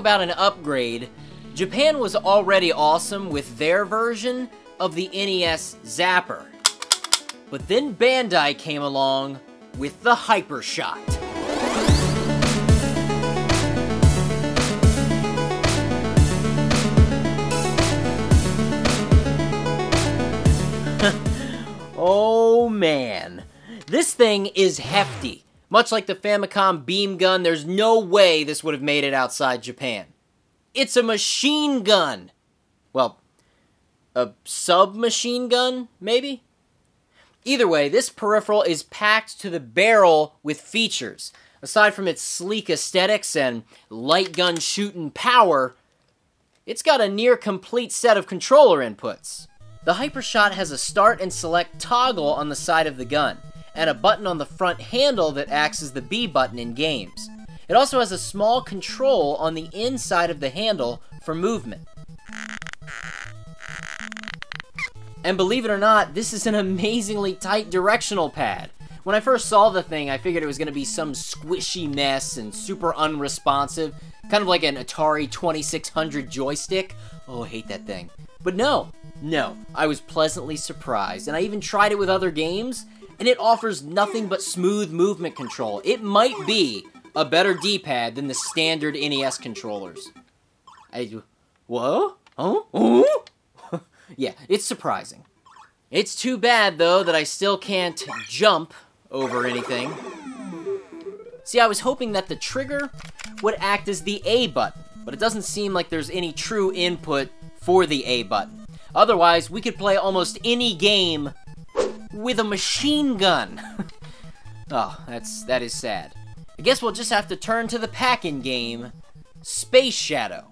about an upgrade. Japan was already awesome with their version of the NES Zapper. But then Bandai came along with the Hyper Shot. oh man. This thing is hefty. Much like the Famicom beam gun, there's no way this would have made it outside Japan. It's a machine gun. Well, a submachine gun, maybe? Either way, this peripheral is packed to the barrel with features. Aside from its sleek aesthetics and light gun shooting power, it's got a near complete set of controller inputs. The Hypershot has a start and select toggle on the side of the gun, and a button on the front handle that acts as the B button in games. It also has a small control on the inside of the handle for movement. And believe it or not, this is an amazingly tight directional pad. When I first saw the thing, I figured it was going to be some squishy mess and super unresponsive, kind of like an Atari 2600 joystick. Oh, I hate that thing. But no, no, I was pleasantly surprised, and I even tried it with other games, and it offers nothing but smooth movement control. It might be a better D-pad than the standard NES controllers. I, whoa? Oh? Oh? yeah, it's surprising. It's too bad, though, that I still can't jump over anything. See, I was hoping that the trigger would act as the A button, but it doesn't seem like there's any true input for the A button. Otherwise, we could play almost any game with a machine gun. oh, that's that is sad. I guess we'll just have to turn to the pack-in game, Space Shadow.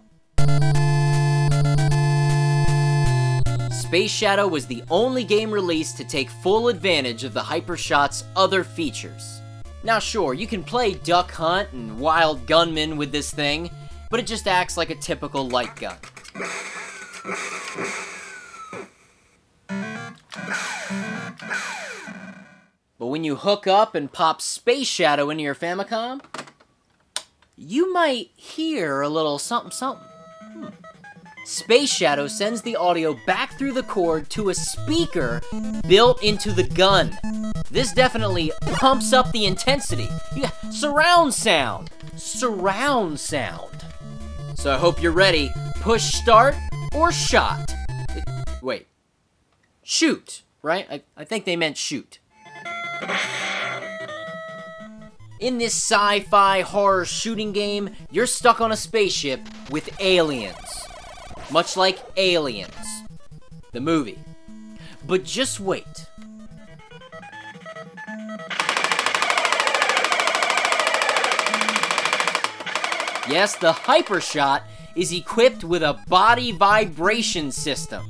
Space Shadow was the only game released to take full advantage of the Hypershot's other features. Now sure, you can play Duck Hunt and Wild Gunman with this thing, but it just acts like a typical light gun. But when you hook up and pop Space Shadow into your Famicom, you might hear a little something something. Hmm. Space Shadow sends the audio back through the cord to a speaker built into the gun. This definitely pumps up the intensity. Yeah, surround sound. Surround sound. So I hope you're ready. Push start or shot. Wait. Shoot, right? I, I think they meant shoot. In this sci-fi horror shooting game, you're stuck on a spaceship with aliens. Much like Aliens, the movie. But just wait. Yes, the Hypershot is equipped with a body vibration system.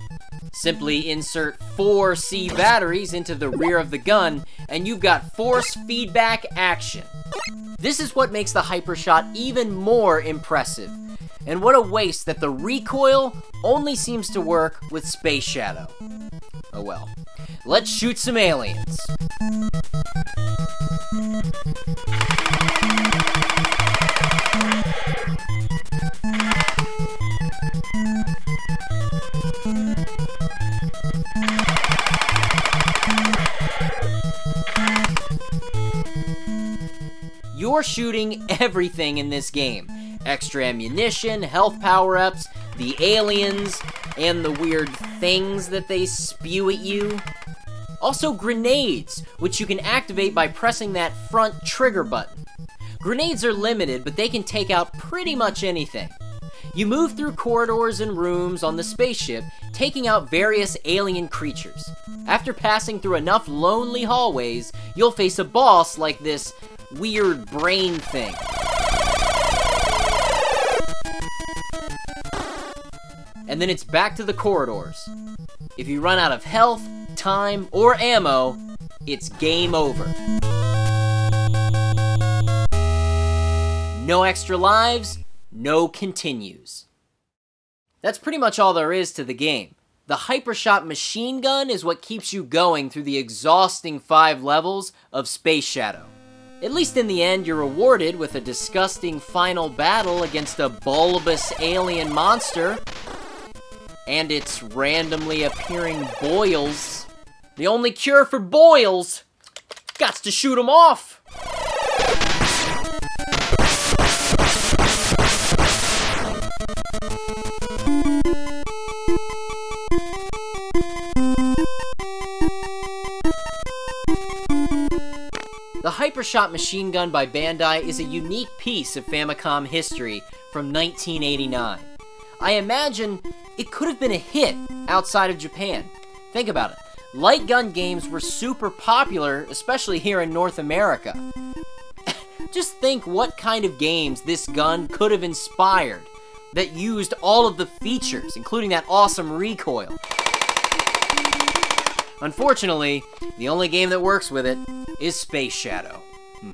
Simply insert four C batteries into the rear of the gun, and you've got force feedback action. This is what makes the Hypershot even more impressive. And what a waste that the recoil only seems to work with Space Shadow. Oh well. Let's shoot some aliens. You're shooting everything in this game. Extra ammunition, health power-ups, the aliens, and the weird things that they spew at you. Also grenades, which you can activate by pressing that front trigger button. Grenades are limited, but they can take out pretty much anything. You move through corridors and rooms on the spaceship, taking out various alien creatures. After passing through enough lonely hallways, you'll face a boss like this weird brain thing. And then it's back to the corridors. If you run out of health, time, or ammo, it's game over. No extra lives, no continues. That's pretty much all there is to the game. The Hypershot machine gun is what keeps you going through the exhausting five levels of Space Shadow. At least in the end, you're rewarded with a disgusting final battle against a bulbous alien monster and its randomly appearing boils. The only cure for boils, gots to shoot 'em off. Hypershot machine gun by Bandai is a unique piece of Famicom history from 1989. I imagine it could have been a hit outside of Japan. Think about it. Light gun games were super popular, especially here in North America. Just think what kind of games this gun could have inspired that used all of the features, including that awesome recoil. Unfortunately, the only game that works with it is Space Shadow. Hmm.